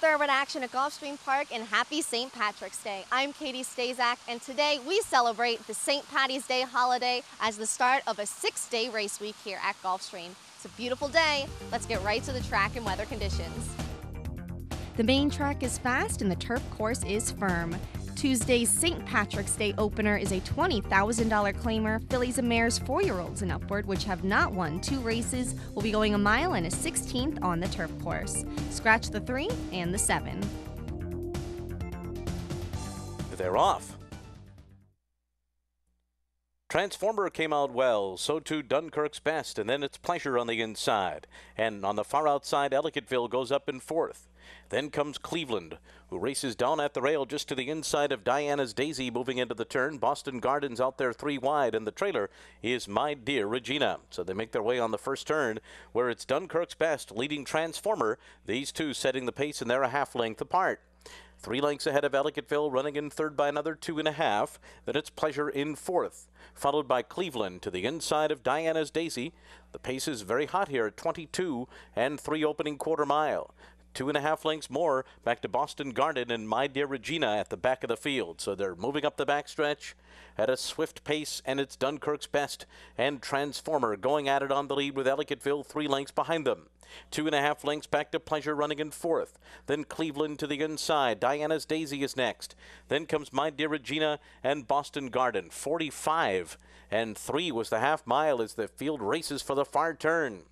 To Thoroughbred Action at Gulfstream Park and happy St. Patrick's Day. I'm Katie Stazak and today we celebrate the St. Patty's Day holiday as the start of a six-day race week here at Gulfstream. It's a beautiful day. Let's get right to the track and weather conditions. The main track is fast and the turf course is firm. Tuesday's St. Patrick's Day opener is a $20,000 claimer. Fillies and Mares four year olds and upward, which have not won two races, will be going a mile and a 16th on the turf course. Scratch the three and the seven. They're off. Transformer came out well, so too Dunkirk's best, and then it's pleasure on the inside. And on the far outside, Ellicottville goes up in fourth. Then comes Cleveland, who races down at the rail just to the inside of Diana's Daisy moving into the turn. Boston Gardens out there three wide, and the trailer is My Dear Regina. So they make their way on the first turn, where it's Dunkirk's best, leading Transformer. These two setting the pace, and they're a half length apart. Three lengths ahead of Ellicottville, running in third by another two and a half. Then it's Pleasure in fourth, followed by Cleveland to the inside of Diana's Daisy. The pace is very hot here at 22 and three opening quarter mile. Two and a half lengths more back to Boston Garden and My Dear Regina at the back of the field. So they're moving up the backstretch at a swift pace, and it's Dunkirk's best. And Transformer going at it on the lead with Ellicottville three lengths behind them. Two and a half lengths back to Pleasure running in fourth. Then Cleveland to the inside. Diana's Daisy is next. Then comes My Dear Regina and Boston Garden. 45 and three was the half mile as the field races for the far turn.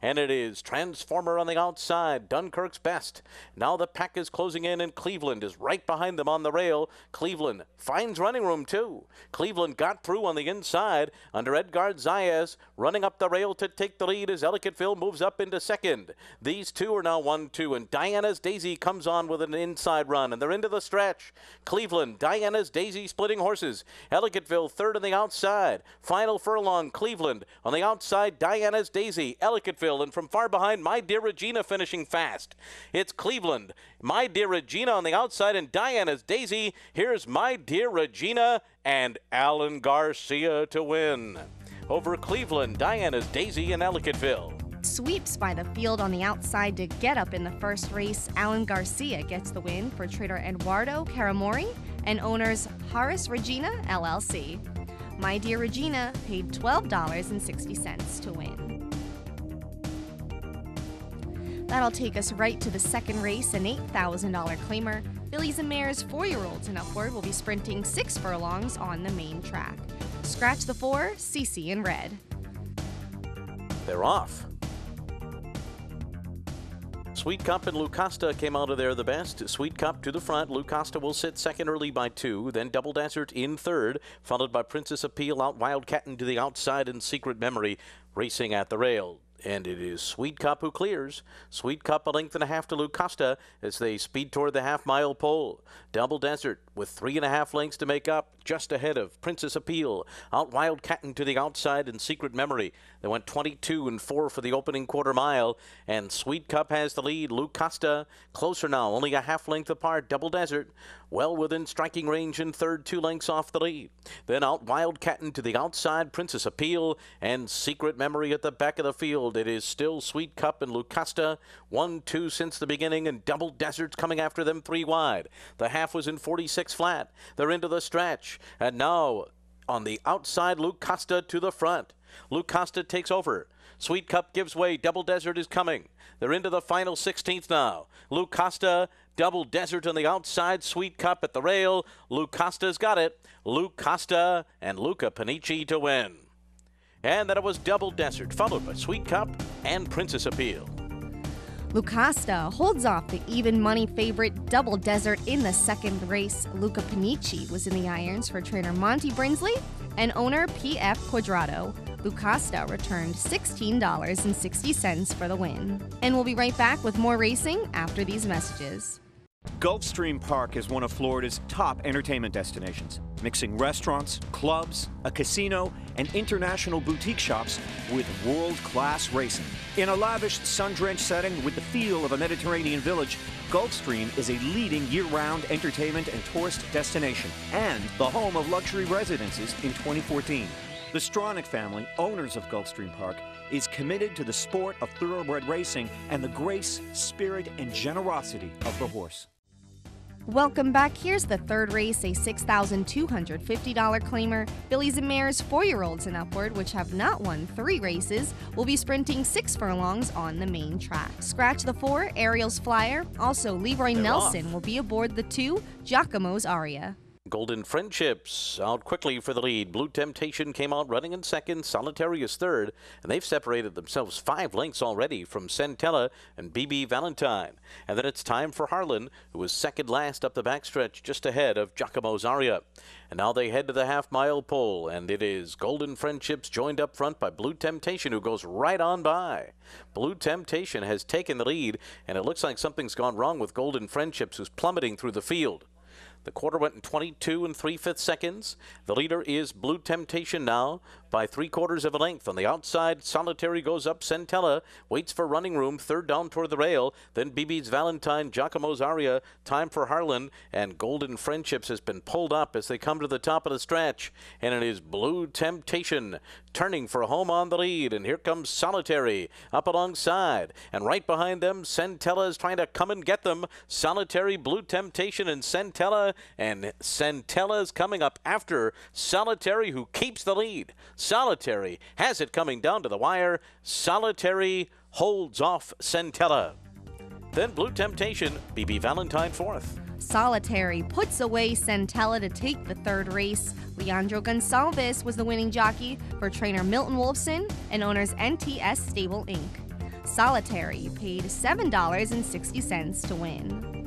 And it is Transformer on the outside, Dunkirk's best. Now the pack is closing in, and Cleveland is right behind them on the rail. Cleveland finds running room too. Cleveland got through on the inside under Edgar Zayas, running up the rail to take the lead as Ellicottville moves up into second. These two are now 1 2, and Diana's Daisy comes on with an inside run, and they're into the stretch. Cleveland, Diana's Daisy splitting horses. Ellicottville third on the outside. Final furlong, Cleveland on the outside, Diana's Daisy. Ellicottville and from far behind, My Dear Regina finishing fast. It's Cleveland, My Dear Regina on the outside, and Diana's Daisy. Here's My Dear Regina and Alan Garcia to win. Over Cleveland, Diana's Daisy and Ellicottville sweeps by the field on the outside to get up in the first race. Alan Garcia gets the win for trader Eduardo Caramori and owners Horace Regina LLC. My Dear Regina paid $12.60 to win. That'll take us right to the second race, an $8,000 claimer. Fillies and Mares four year olds and upward will be sprinting six furlongs on the main track. Scratch the four, CC in red. They're off. Sweet Cup and Lucasta came out of there the best. Sweet Cup to the front. Lucasta will sit second early by two. Then Double Desert in third, followed by Princess Appeal out Wildcat into the outside and Secret Memory racing at the rail. And it is Sweet Cup who clears. Sweet Cup a length and a half to Lucasta as they speed toward the half mile pole. Double Desert with three and a half lengths to make up, just ahead of Princess Appeal. Out Wildcat to the outside and Secret Memory. They went 22 and 4 for the opening quarter mile. And Sweet Cup has the lead. Lucasta closer now, only a half length apart. Double Desert well within striking range in third, two lengths off the lead. Then out Wildcat to the outside, Princess Appeal and Secret Memory at the back of the field. It is still Sweet Cup and Lucasta, one, two since the beginning, and Double Deserts coming after them three wide. The half was in 46 flat. They're into the stretch, and now on the outside, Lucasta to the front. Lucasta takes over. Sweet Cup gives way. Double Desert is coming. They're into the final 16th now. Lucasta Double Desert on the outside, Sweet Cup at the rail. Lucasta's got it. Luke Costa and Luca Panici to win. And then it was Double Desert, followed by Sweet Cup and Princess Appeal. Lucasta holds off the even money favorite Double Desert in the second race. Luca Panici was in the irons for trainer Monty Brinsley and owner PF Quadrado. Lucasta returned $16.60 for the win. And we'll be right back with more racing after these messages. Gulfstream Park is one of Florida's top entertainment destinations, mixing restaurants, clubs, a casino, and international boutique shops with world class racing. In a lavish, sun drenched setting with the feel of a Mediterranean village, Gulfstream is a leading year round entertainment and tourist destination and the home of luxury residences in 2014. The Stronach family, owners of Gulfstream Park, is committed to the sport of thoroughbred racing and the grace, spirit, and generosity of the horse. Welcome back. Here's the third race, a $6,250 claimer. Fillies and mares, four year olds and upward, which have not won three races, will be sprinting six furlongs on the main track. Scratch the four, Ariel's Flyer. Also, Leroy They're Nelson off. will be aboard the two, Giacomo's Aria. Golden Friendships out quickly for the lead. Blue Temptation came out running in second. Solitary is third. And they've separated themselves five lengths already from Centella and BB Valentine. And then it's time for Harlan, who was second last up the backstretch just ahead of Giacomo's Aria. And now they head to the half mile pole. And it is Golden Friendships joined up front by Blue Temptation, who goes right on by. Blue Temptation has taken the lead. And it looks like something's gone wrong with Golden Friendships, who's plummeting through the field. The quarter went in 22 and 3 fifths seconds. The leader is Blue Temptation now by three quarters of a length. On the outside, Solitary goes up. Centella waits for running room, third down toward the rail. Then BB's Valentine, Giacomo's Aria, time for Harlan, and Golden Friendships has been pulled up as they come to the top of the stretch. And it is Blue Temptation turning for home on the lead. And here comes Solitary up alongside. And right behind them, Centella is trying to come and get them. Solitary, Blue Temptation, and Centella. And Centella is coming up after Solitary, who keeps the lead. Solitary has it coming down to the wire. Solitary holds off Centella. Then Blue Temptation, BB Valentine fourth. Solitary puts away Centella to take the third race. Leandro Goncalves was the winning jockey for trainer Milton Wolfson and owners NTS Stable Inc. Solitary paid $7.60 to win.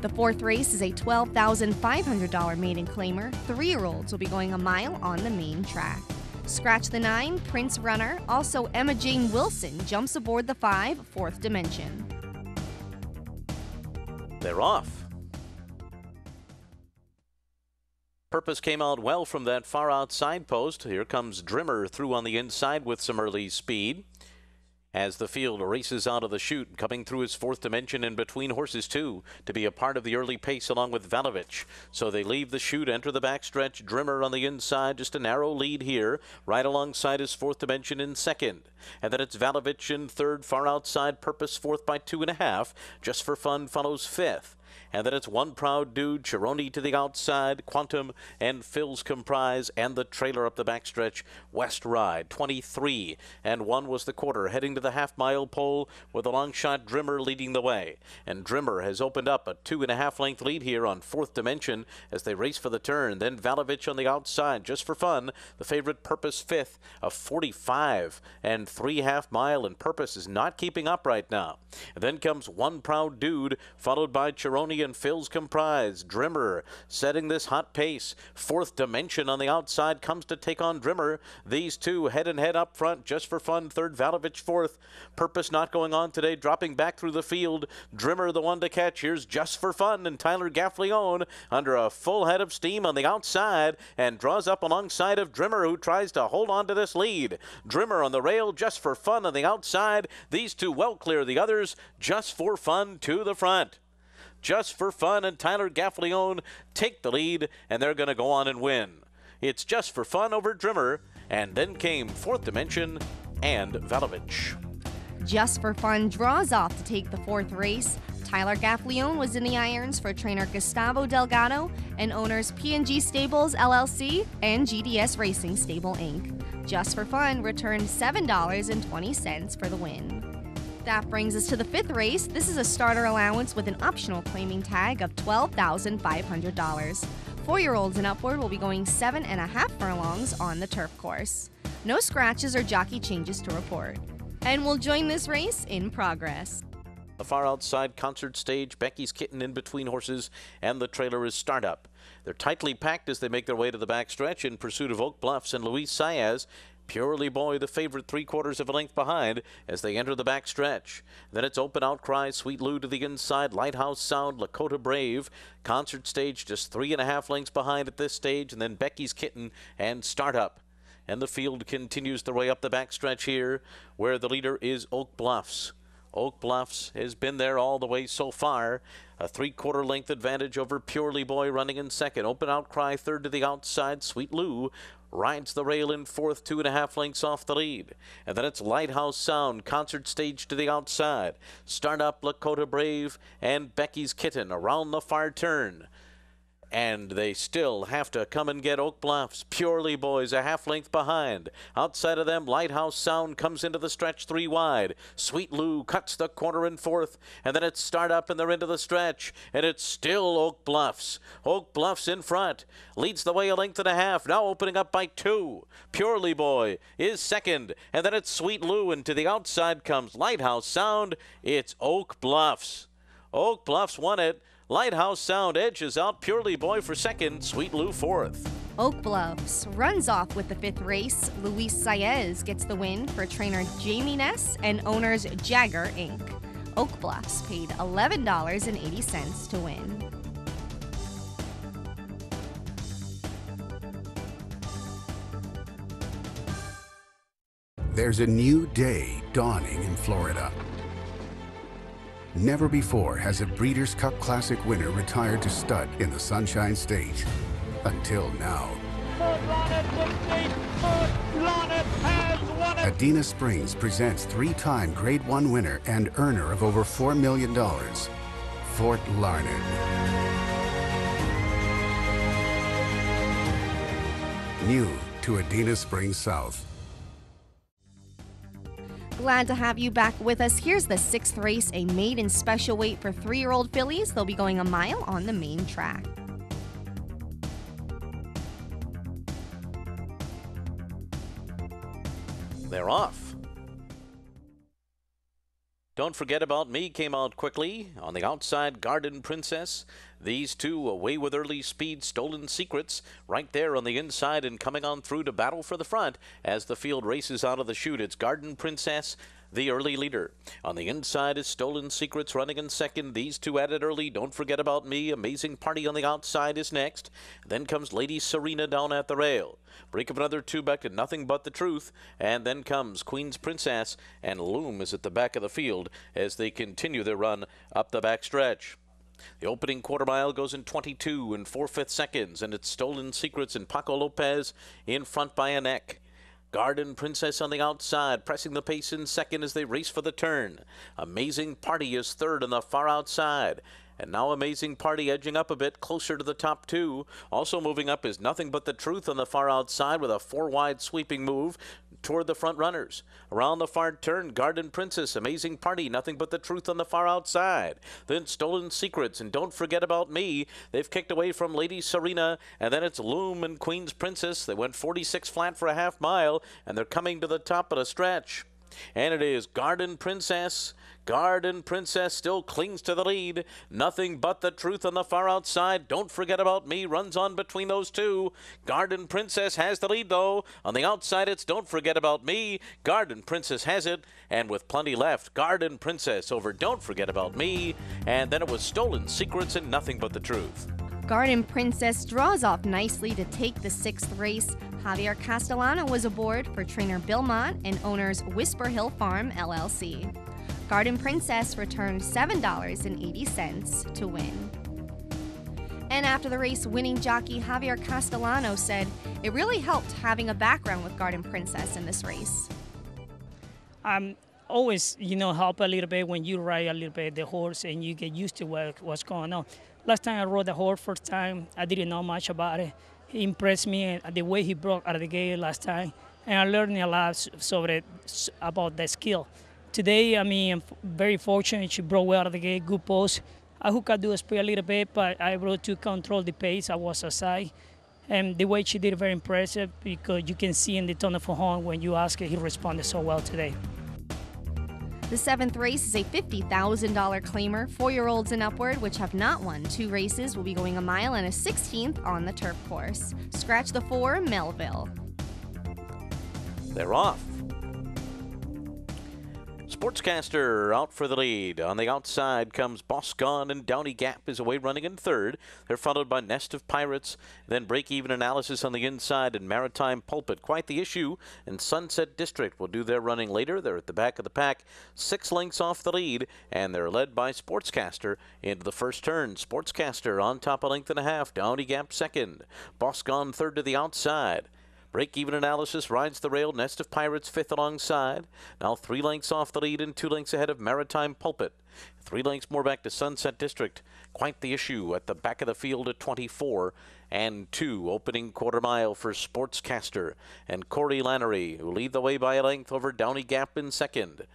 The fourth race is a $12,500 maiden claimer. Three year olds will be going a mile on the main track. Scratch the nine, Prince Runner. Also, Emma Jane Wilson jumps aboard the five, fourth dimension. They're off. Purpose came out well from that far outside post. Here comes Drimmer through on the inside with some early speed. As the field races out of the chute, coming through his fourth dimension in between horses too, to be a part of the early pace along with Valovich. So they leave the chute, enter the backstretch. Drimmer on the inside, just a narrow lead here, right alongside his fourth dimension in second. And then it's Valovich in third, far outside. Purpose fourth by two and a half. Just for fun follows fifth. And then it's One Proud Dude, Chironi to the outside, Quantum and Phil's Comprise, and the trailer up the backstretch, West Ride, 23. And one was the quarter, heading to the half mile pole with a long shot Drimmer leading the way. And Drimmer has opened up a two and a half length lead here on fourth dimension as they race for the turn. Then Valovich on the outside, just for fun. The favorite Purpose fifth, a 45 and three half mile, and Purpose is not keeping up right now. And then comes One Proud Dude, followed by Chironi and Phil's Comprise. Drimmer setting this hot pace. Fourth dimension on the outside comes to take on Drimmer. These two head and head up front just for fun. Third, Valovich fourth. Purpose not going on today, dropping back through the field. Drimmer the one to catch. Here's just for fun. And Tyler Gaffalione under a full head of steam on the outside and draws up alongside of Drimmer who tries to hold on to this lead. Drimmer on the rail just for fun on the outside. These two well clear the others just for fun to the front just for fun, and Tyler Gaffalione take the lead, and they're going to go on and win. It's just for fun over Drimmer, and then came Fourth Dimension and Valovich. Just for fun draws off to take the fourth race. Tyler Gaffalione was in the irons for trainer Gustavo Delgado and owners P&G Stables LLC and GDS Racing Stable Inc. Just for fun returned $7.20 for the win. That brings us to the fifth race. This is a starter allowance with an optional claiming tag of $12,500. Four year olds and upward will be going seven and a half furlongs on the turf course. No scratches or jockey changes to report. And we'll join this race in progress. The far outside concert stage, Becky's kitten in between horses, and the trailer is startup. They're tightly packed as they make their way to the backstretch in pursuit of Oak Bluffs and Luis Saez. Purely Boy, the favorite, three quarters of a length behind as they enter the back stretch. Then it's Open Outcry, Sweet Lou to the inside, Lighthouse Sound, Lakota Brave. Concert stage just three and a half lengths behind at this stage, and then Becky's Kitten and Startup. And the field continues their way up the back stretch here, where the leader is Oak Bluffs. Oak Bluffs has been there all the way so far. A three quarter length advantage over Purely Boy running in second. Open Outcry third to the outside. Sweet Lou rides the rail in fourth, two and a half lengths off the lead. And then it's Lighthouse Sound, concert stage to the outside. Start up Lakota Brave and Becky's Kitten around the far turn and they still have to come and get Oak Bluffs. Purely Boys a half length behind. Outside of them, Lighthouse Sound comes into the stretch three wide. Sweet Lou cuts the corner in fourth, and then it's Start Up and they're into the stretch, and it's still Oak Bluffs. Oak Bluffs in front, leads the way a length and a half, now opening up by two. Purely Boy is second, and then it's Sweet Lou, and to the outside comes Lighthouse Sound. It's Oak Bluffs. Oak Bluffs won it. Lighthouse Sound edges out Purely Boy for second, Sweet Lou fourth. Oak Bluffs runs off with the fifth race. Luis Saez gets the win for trainer Jamie Ness and owners Jagger Inc. Oak Bluffs paid $11.80 to win. There's a new day dawning in Florida. Never before has a Breeders' Cup Classic winner retired to stud in the Sunshine State. Until now. Adena Springs presents three-time Grade 1 winner and earner of over $4 million, Fort Larned. New to Adena Springs South. Glad to have you back with us. Here's the sixth race, a maiden special weight for three year old fillies. They'll be going a mile on the main track. They're off. Don't Forget About Me came out quickly. On the outside, Garden Princess. These two away with early speed, Stolen Secrets right there on the inside and coming on through to battle for the front as the field races out of the chute. It's Garden Princess the early leader. On the inside is Stolen Secrets running in second. These two at it early. Don't forget about me. Amazing Party on the outside is next. Then comes Lady Serena down at the rail. Break of another two back to nothing but the truth. And then comes Queen's Princess and Loom is at the back of the field as they continue their run up the back stretch. The opening quarter mile goes in 22 and 4 fifths seconds, and it's Stolen Secrets and Paco Lopez in front by a neck. Garden Princess on the outside, pressing the pace in second as they race for the turn. Amazing Party is third on the far outside. And now Amazing Party edging up a bit closer to the top two. Also moving up is Nothing But the Truth on the far outside with a four wide sweeping move toward the front runners. Around the far turn, Garden Princess, Amazing Party, Nothing But the Truth on the far outside. Then Stolen Secrets, and Don't Forget About Me. They've kicked away from Lady Serena, and then it's Loom and Queen's Princess. They went 46 flat for a half mile, and they're coming to the top of the stretch. And it is Garden Princess. Garden Princess still clings to the lead. Nothing but the truth on the far outside. Don't forget about me. Runs on between those two. Garden Princess has the lead, though. On the outside, it's Don't Forget About Me. Garden Princess has it. And with plenty left, Garden Princess over Don't Forget About Me. And then it was Stolen Secrets and Nothing But the Truth. Garden Princess draws off nicely to take the sixth race. Javier Castellano was aboard for trainer Bill Mott and owners Whisper Hill Farm LLC. Garden Princess returned $7.80 to win. And after the race, winning jockey Javier Castellano said it really helped having a background with Garden Princess in this race. I'm always, you know, help a little bit when you ride a little bit the horse and you get used to what, what's going on. Last time I rode the horse first time, I didn't know much about it. He impressed me the way he broke out of the gate last time, and I learned a lot sobre, about the skill. Today, I mean, I'm very fortunate. She broke well out of the gate, good post. I hook I do speed a little bit, but I able to control the pace. I was aside. And the way she did very impressive because you can see in the tone of her horn when you ask her, he responded so well today. The seventh race is a $50,000 claimer. Four year olds and upward, which have not won two races, will be going a mile and a 16th on the turf course. Scratch the four, Melville. They're off. Sportscaster out for the lead. On the outside comes Boscon and Downey Gap is away running in third. They're followed by Nest of Pirates, then break even analysis on the inside and Maritime Pulpit. Quite the issue. And Sunset District will do their running later. They're at the back of the pack, six lengths off the lead, and they're led by Sportscaster into the first turn. Sportscaster on top a length and a half. Downey Gap second. Boscon third to the outside. Break even analysis rides the rail. Nest of Pirates fifth alongside. Now three lengths off the lead and two lengths ahead of Maritime Pulpit. Three lengths more back to Sunset District. Quite the issue at the back of the field at 24 and two. Opening quarter mile for Sportscaster and Corey Lanerie, who lead the way by a length over Downey Gap in second.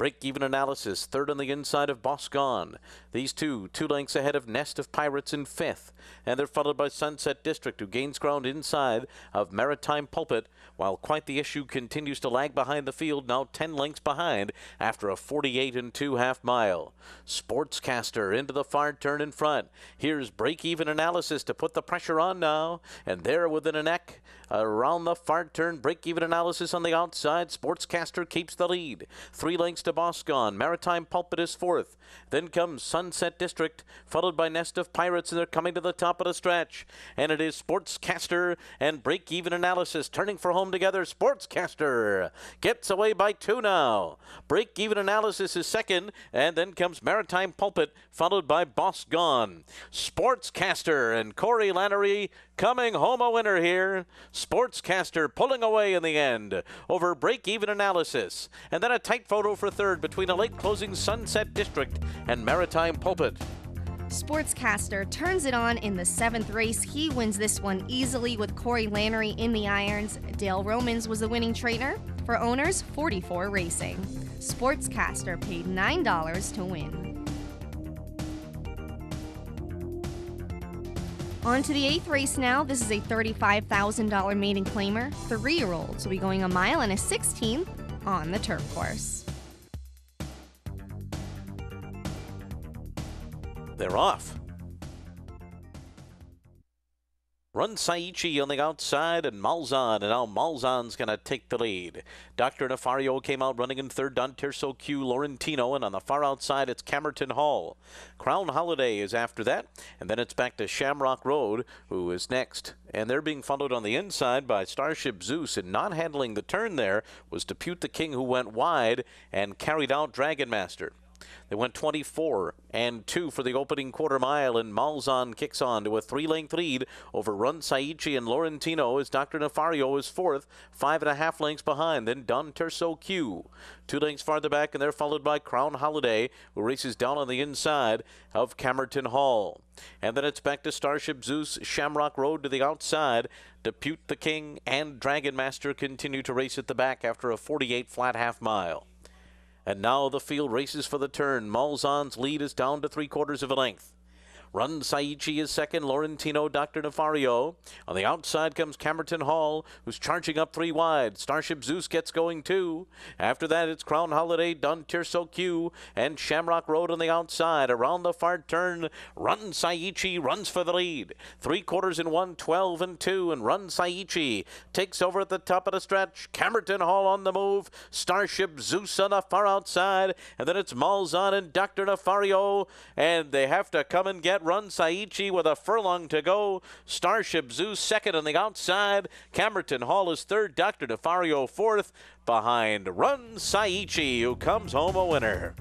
Break even analysis, third on the inside of Bosgon. These two, two lengths ahead of Nest of Pirates in fifth. And they're followed by Sunset District, who gains ground inside of Maritime Pulpit, while Quite the Issue continues to lag behind the field, now 10 lengths behind after a 48 and 2 half mile. Sportscaster into the far turn in front. Here's break even analysis to put the pressure on now. And there within a neck around the far turn, break even analysis on the outside. Sportscaster keeps the lead. Three lengths to Boscon. Maritime Pulpit is fourth. Then comes Sunset District, followed by Nest of Pirates, and they're coming to the top of the stretch. And it is Sportscaster and Break Even Analysis turning for home together. Sportscaster gets away by two now. Break Even Analysis is second, and then comes Maritime Pulpit, followed by Bosgon. Sportscaster and Corey Lanerie coming home a winner here. Sportscaster pulling away in the end over break even analysis. And then a tight photo for third between a late closing Sunset District and Maritime Pulpit. Sportscaster turns it on in the seventh race. He wins this one easily with Corey Lanerie in the irons. Dale Romans was the winning trainer. For owners, 44 Racing. Sportscaster paid $9 to win. On to the eighth race now. This is a $35,000 maiden claimer. Three year olds will be going a mile and a 16th on the turf course. They're off. Run Saichi on the outside and Malzahn, and now Malzahn's going to take the lead. Dr. Nefario came out running in third, Don Tirso Q, Laurentino, and on the far outside it's Camerton Hall. Crown Holiday is after that, and then it's back to Shamrock Road, who is next. And they're being followed on the inside by Starship Zeus, and not handling the turn there was Depute the King, who went wide and carried out Dragon Master. They went 24 and 2 for the opening quarter mile, and Malzahn kicks on to a three length lead over Run Saichi and Laurentino as Dr. Nefario is fourth, five and a half lengths behind. Then Don Terso Q, two lengths farther back, and they're followed by Crown Holiday, who races down on the inside of Camerton Hall. And then it's back to Starship Zeus, Shamrock Road to the outside. Depute the King and Dragon Master continue to race at the back after a 48 flat half mile. And now the field races for the turn. Malzahn's lead is down to three quarters of a length. Run Saichi is second. Laurentino, Dr. Nefario. On the outside comes Camerton Hall, who's charging up three wide. Starship Zeus gets going too. After that, it's Crown Holiday, Dun Tirso Q, and Shamrock Road on the outside. Around the far turn, Run Saichi runs for the lead. Three quarters in one, 12 and two, and Run Saichi takes over at the top of the stretch. Camerton Hall on the move. Starship Zeus on the far outside, and then it's Malzahn and Dr. Nefario, and they have to come and get Run Saichi with a furlong to go. Starship Zeus second on the outside. Camerton Hall is third. Dr. Nefario fourth. Behind Run Saichi, who comes home a winner.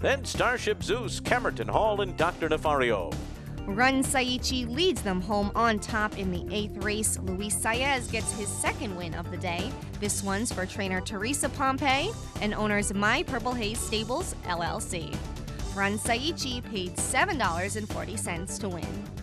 Then Starship Zeus, Camerton Hall, and Dr. Nefario. Run Saichi leads them home on top in the eighth race. Luis Saez gets his second win of the day. This one's for trainer Teresa Pompay and owners My Purple Haze Stables, LLC. Run Saichi paid $7.40 to win.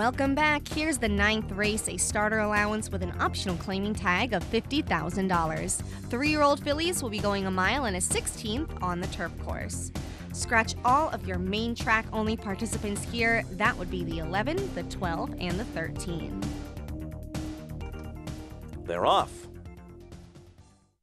Welcome back. Here's the ninth race, a starter allowance with an optional claiming tag of $50,000. Three year old fillies will be going a mile and a 16th on the turf course. Scratch all of your main track only participants here. That would be the 11, the 12, and the 13. They're off.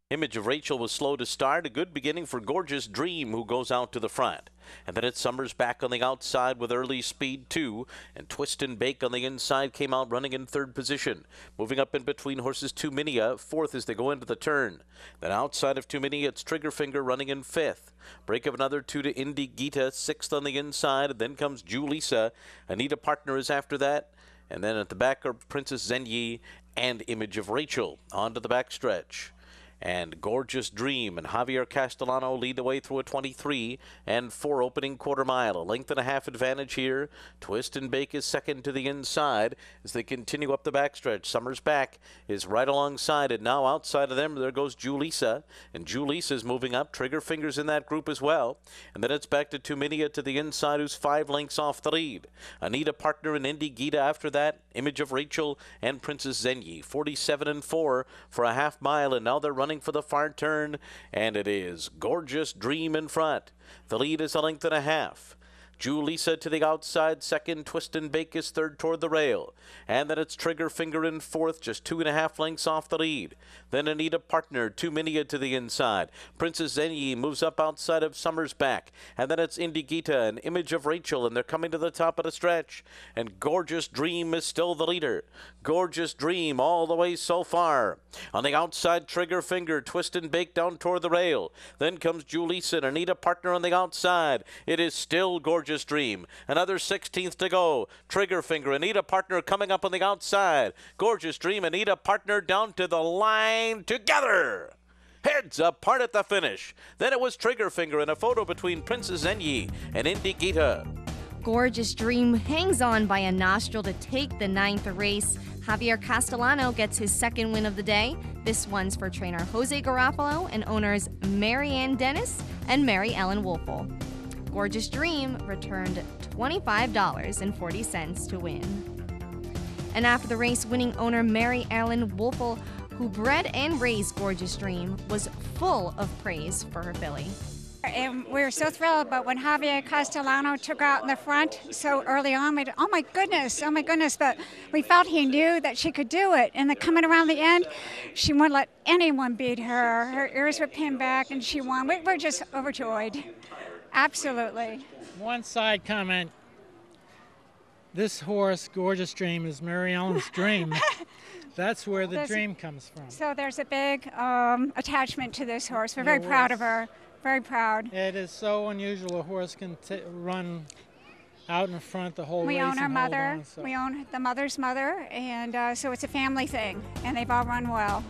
Image of Rachel was slow to start. A good beginning for Gorgeous Dream, who goes out to the front. And then it's Summers back on the outside with early speed, too. And Twist and Bake on the inside came out running in third position. Moving up in between horses, Tuminia, fourth as they go into the turn. Then outside of Tuminia, it's Trigger Finger running in fifth. Break of another two to Indy Gita, sixth on the inside. And then comes Julissa. Anita Partner is after that. And then at the back are Princess Zenyi and Image of Rachel. On to the back stretch and Gorgeous Dream and Javier Castellano lead the way through a 23 and 4 opening quarter mile. A length and a half advantage here. Twist and Bake is second to the inside as they continue up the backstretch. Summers back is right alongside and Now outside of them, there goes Julissa. And Julissa is moving up. Trigger Fingers in that group as well. And then it's back to Tuminia to the inside, who's five lengths off the lead. Anita Partner and Indy Gita after that. Image of Rachel and Princess Zenyi. 47 and 4 for a half mile. And now they're running running for the far turn, and it is Gorgeous Dream in front. The lead is a length and a half. Julissa to the outside, second. Twist and Bake is third toward the rail. And then it's Trigger Finger in fourth, just two and a half lengths off the lead. Then Anita Partner, Tuminia to the inside. Princess Zenyi moves up outside of Summers back. And then it's Indy Gita, an image of Rachel, and they're coming to the top of the stretch. And Gorgeous Dream is still the leader. Gorgeous Dream all the way so far. On the outside, Trigger Finger, Twist and Bake down toward the rail. Then comes Julissa and Anita Partner on the outside. It is still Gorgeous Gorgeous Dream. Another 16th to go. Trigger Finger, Anita Partner coming up on the outside. Gorgeous Dream, Anita Partner down to the line together. Heads apart at the finish. Then it was Trigger Finger in a photo between Princess Zenyi and Indy Gita. Gorgeous Dream hangs on by a nostril to take the ninth race. Javier Castellano gets his second win of the day. This one's for trainer Jose Garofalo and owners Marianne Dennis and Mary Ellen Wolfel. Gorgeous Dream returned $25.40 to win. And after the race, winning owner Mary Ellen Wolfel, who bred and raised Gorgeous Dream, was full of praise for her filly. And we were so thrilled, but when Javier Castellano took out in the front so early on, we oh my goodness, oh my goodness, but we felt he knew that she could do it. And then coming around the end, she wouldn't let anyone beat her. Her ears were pinned back, and she won. We were just overjoyed. Absolutely. One side comment. This horse, Gorgeous Dream, is Mary Ellen's dream. That's where the there's, dream comes from. So there's a big um, attachment to this horse. We're very proud of her. Very proud. It is so unusual a horse can t- run out in front the whole we own our mother. On, so. We own the mother's mother, and uh, so it's a family thing, and they've all run well.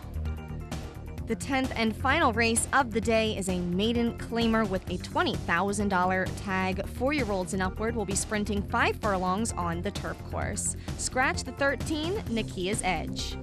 The 10th and final race of the day is a maiden claimer with a $20,000 tag. Four year olds and upward will be sprinting five furlongs on the turf course. Scratch the 13, Nikia's Edge.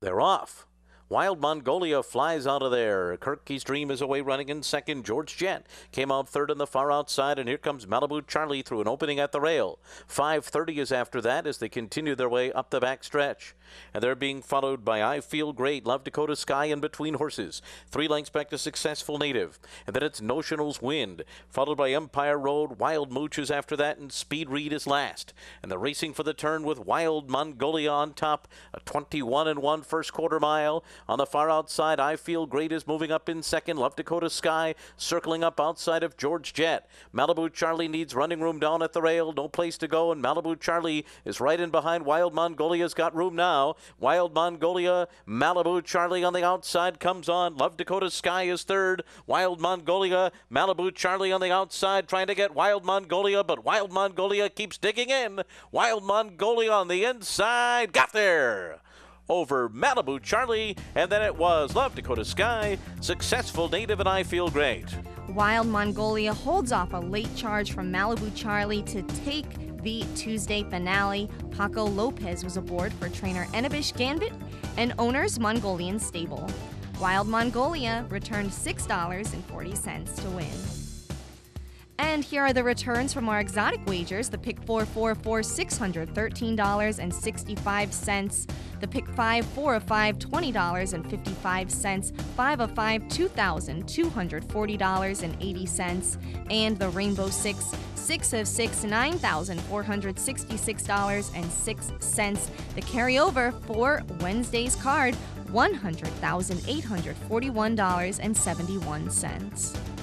They're off. Wild Mongolia flies out of there. Kirky's Dream is away running in second. George Jet came out third on the far outside, and here comes Malibu Charlie through an opening at the rail. 5.30 is after that as they continue their way up the back stretch. And they're being followed by I Feel Great, Love Dakota Sky, and Between Horses. Three lengths back to Successful Native. And then it's Notional's Wind, followed by Empire Road, Wild Mooches after that, and Speed Reed is last. And they're racing for the turn with Wild Mongolia on top, a 21 and 1 first quarter mile. On the far outside, I Feel Great is moving up in second. Love Dakota Sky circling up outside of George Jet. Malibu Charlie needs running room down at the rail. No place to go, and Malibu Charlie is right in behind. Wild Mongolia's got room now. Wild Mongolia, Malibu Charlie on the outside comes on. Love Dakota Sky is third. Wild Mongolia, Malibu Charlie on the outside trying to get Wild Mongolia, but Wild Mongolia keeps digging in. Wild Mongolia on the inside got there over Malibu Charlie, and then it was Love Dakota Sky, Successful Native, and I Feel Great. Wild Mongolia holds off a late charge from Malibu Charlie to take the Tuesday finale. Paco Lopez was aboard for trainer Enebish Ganbat and owners Mongolian Stable. Wild Mongolia returned $6.40 to win. And here are the returns from our exotic wagers. The pick 4 4 4 $613.65. The pick 5 4 of 5 $20.55. 5 of 5 $2,240.80. And the Rainbow 6 6 of 6 $9,466.06. The carryover for Wednesday's card $100,841.71.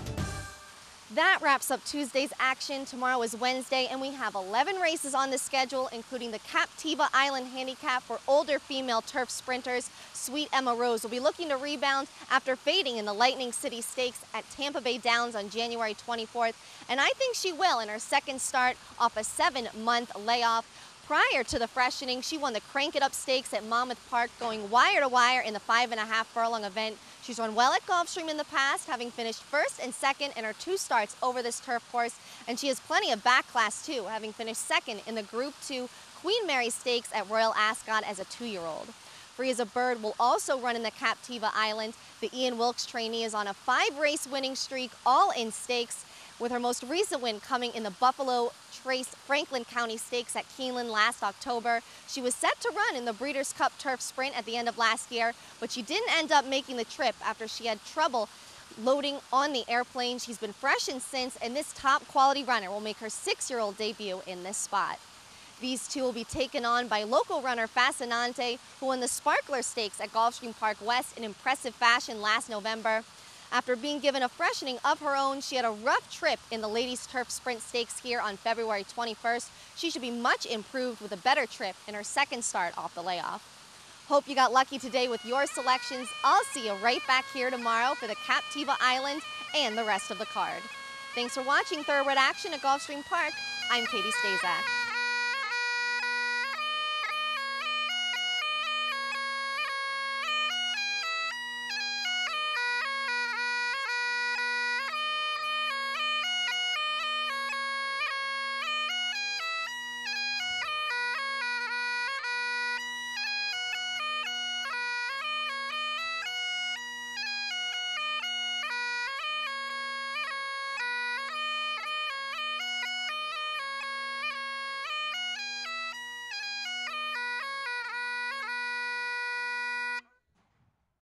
That wraps up Tuesday's action. Tomorrow is Wednesday, and we have 11 races on the schedule, including the Captiva Island Handicap for older female turf sprinters. Sweet Emma Rose will be looking to rebound after fading in the Lightning City Stakes at Tampa Bay Downs on January 24th, and I think she will in her second start off a seven-month layoff. Prior to the freshening, she won the Crank It Up Stakes at Monmouth Park, going wire to wire in the five and a half furlong event. She's run well at Gulfstream in the past, having finished first and second in her two starts over this turf course, and she has plenty of back class too, having finished second in the Group 2 Queen Mary Stakes at Royal Ascot as a two-year-old. Free as a Bird will also run in the Captiva Island. The Ian Wilkes trainee is on a five-race winning streak, all in stakes, with her most recent win coming in the Buffalo Trace Franklin County Stakes at Keeneland last October. She was set to run in the Breeders' Cup Turf Sprint at the end of last year, but she didn't end up making the trip after she had trouble loading on the airplane. She's been freshened since, and this top quality runner will make her six-year-old debut in this spot. These two will be taken on by local runner Fascinante, who won the Sparkler Stakes at Gulfstream Park West in impressive fashion last November. After being given a freshening of her own, she had a rough trip in the Ladies Turf Sprint Stakes here on February 21st. She should be much improved with a better trip in her second start off the layoff. Hope you got lucky today with your selections. I'll see you right back here tomorrow for the Captiva Island and the rest of the card. Thanks for watching Thoroughbred Action at Gulfstream Park. I'm Katie Stazak.